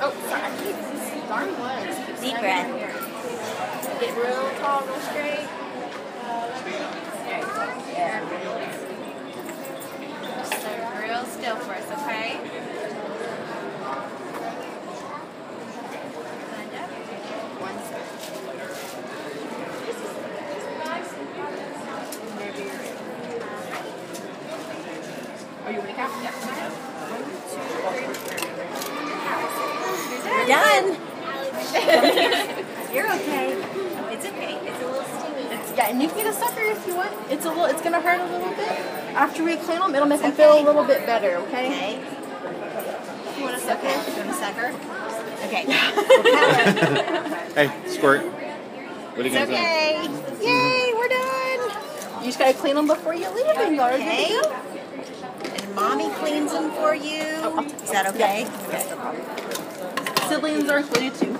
Oh, sorry. I keep, darn legs. Deep breath. Get real tall, real straight. Yeah. So real still for us, okay? Lined up. One second. Are um, oh, you ready, Cap? Yep. We're. You're okay. It's okay. It's a little stingy. It's, yeah, and you can get a sucker if you want. It's a little. It's gonna hurt a little bit. After we clean them, it'll make them feel a little bit better. Okay. Okay. You want a sucker? You want a sucker? Okay. Hey, squirt. What are you It's gonna say? okay. Yay, we're done. You just gotta clean them before you leave, and you're good Okay. to go. And mommy cleans them for you. Oh, Is that okay? Siblings are included too.